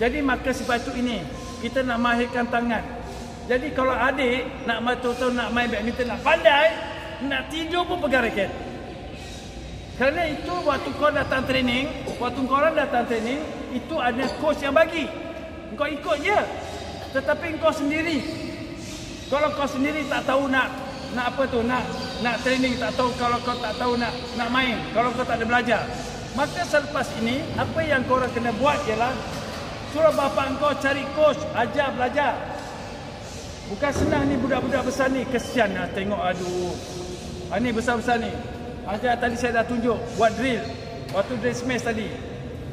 Jadi maka sebab itu ini kita nak mahirkan tangan. Jadi kalau adik nak betul-betul nak main badminton nak pandai, nak tidur pun pegang raket. Kerana itu waktu kau datang training, waktu kau orang datang training, itu ada coach yang bagi. Kau ikut je. Tetapi kau sendiri. Kalau kau sendiri tak tahu nak nak apa tu, nak nak training tak tahu kalau kau tak tahu nak nak main, kalau kau tak ada belajar. Maka selepas ini, apa yang kau orang kena buat ialah suruh bapa kau cari coach, ajar belajar. Bukan senang ni budak-budak besar ni kesian lah tengok aduh. Ha, ni besar-besar ni. Ajar tadi saya dah tunjuk buat drill. Waktu drill smash tadi.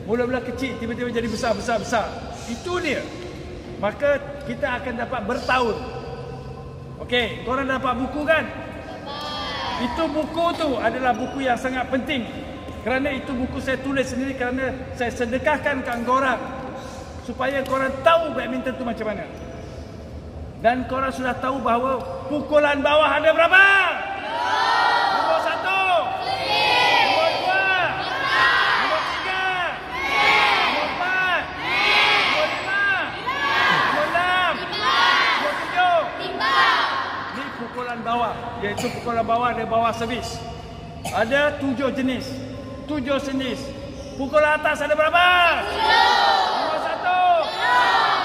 Mula-mula kecil tiba-tiba jadi besar-besar-besar. Itu dia. Maka kita akan dapat bertahun. Okey, korang dapat buku kan? Itu buku tu adalah buku yang sangat penting. Kerana itu buku saya tulis sendiri kerana saya sedekahkan ke korang supaya korang tahu badminton tu macam mana. Dan korang sudah tahu bahawa pukulan bawah ada berapa? Nombor satu. Nombor dua. Nombor tiga. Nombor empat. Nombor lima. Nombor enam. Nombor tujuh. Ini pukulan bawah. Iaitu pukulan bawah ada bawah servis. Ada tujuh jenis. Tujuh jenis. Pukulan atas ada berapa? Nombor satu.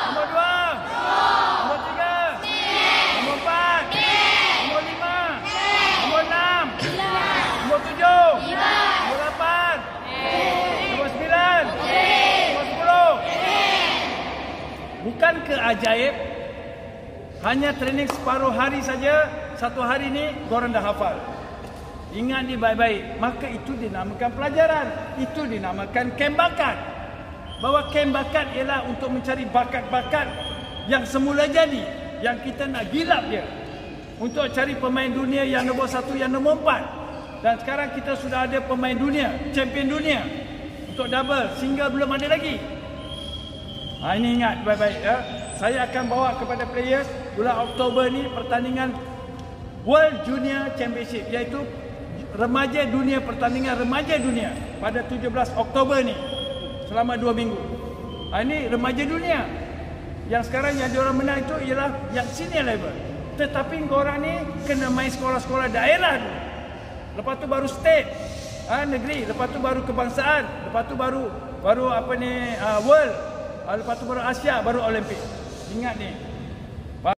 Nombor dua. Nombor tiga. Nombor empat. Nombor lima. Nombor enam. Nombor tujuh. Nombor lapan. Nombor sembilan. Nombor sepuluh. Bukan ke ajaib hanya training separuh hari saja satu hari ni korang dah hafal. Ingat ni baik-baik maka itu dinamakan pelajaran itu dinamakan kem bakat. Bahawa kem bakat ialah untuk mencari bakat-bakat yang semula jadi yang kita nak gilap dia. Untuk cari pemain dunia yang nombor satu yang nombor empat. Dan sekarang kita sudah ada pemain dunia champion dunia. Untuk double single belum ada lagi Ha, ini ingat baik-baik ya. Saya akan bawa kepada players bulan Oktober ni pertandingan World Junior Championship iaitu remaja dunia pertandingan remaja dunia pada 17 Oktober ni selama 2 minggu. Ha, ini remaja dunia. Yang sekarang yang diorang menang itu ialah yang senior level. Tetapi korang ni kena main sekolah-sekolah daerah dulu. Lepas tu baru state, ha, negeri, lepas tu baru kebangsaan, lepas tu baru baru apa ni uh, world, lepas tu baru Asia, baru Olimpik. Ingat ni,